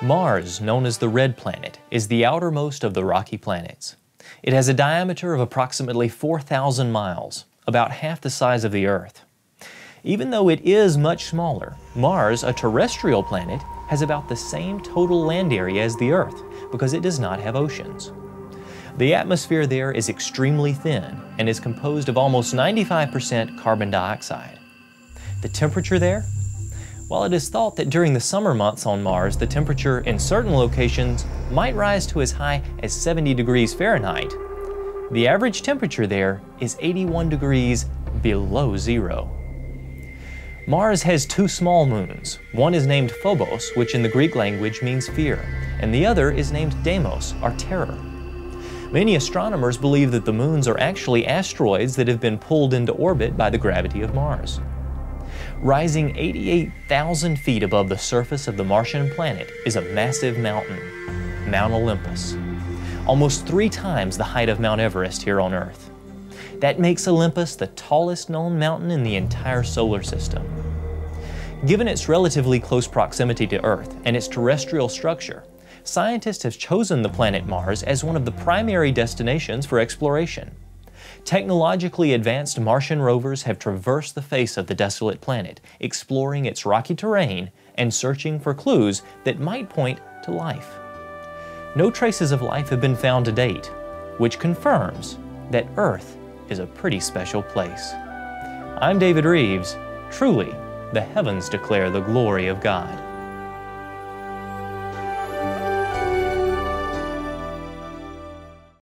Mars, known as the Red Planet, is the outermost of the rocky planets. It has a diameter of approximately 4,000 miles, about half the size of the Earth. Even though it is much smaller, Mars, a terrestrial planet, has about the same total land area as the Earth because it does not have oceans. The atmosphere there is extremely thin and is composed of almost 95% carbon dioxide. The temperature there? While it is thought that during the summer months on Mars, the temperature in certain locations might rise to as high as 70 degrees Fahrenheit, the average temperature there is 81 degrees below zero. Mars has two small moons. One is named Phobos, which in the Greek language means fear, and the other is named Deimos, or terror. Many astronomers believe that the moons are actually asteroids that have been pulled into orbit by the gravity of Mars. Rising 88,000 feet above the surface of the Martian planet is a massive mountain, Mount Olympus, almost three times the height of Mount Everest here on Earth. That makes Olympus the tallest known mountain in the entire solar system. Given its relatively close proximity to Earth and its terrestrial structure, scientists have chosen the planet Mars as one of the primary destinations for exploration. Technologically advanced Martian rovers have traversed the face of the desolate planet, exploring its rocky terrain and searching for clues that might point to life. No traces of life have been found to date, which confirms that Earth is a pretty special place. I'm David Rives. Truly, the heavens declare the glory of God.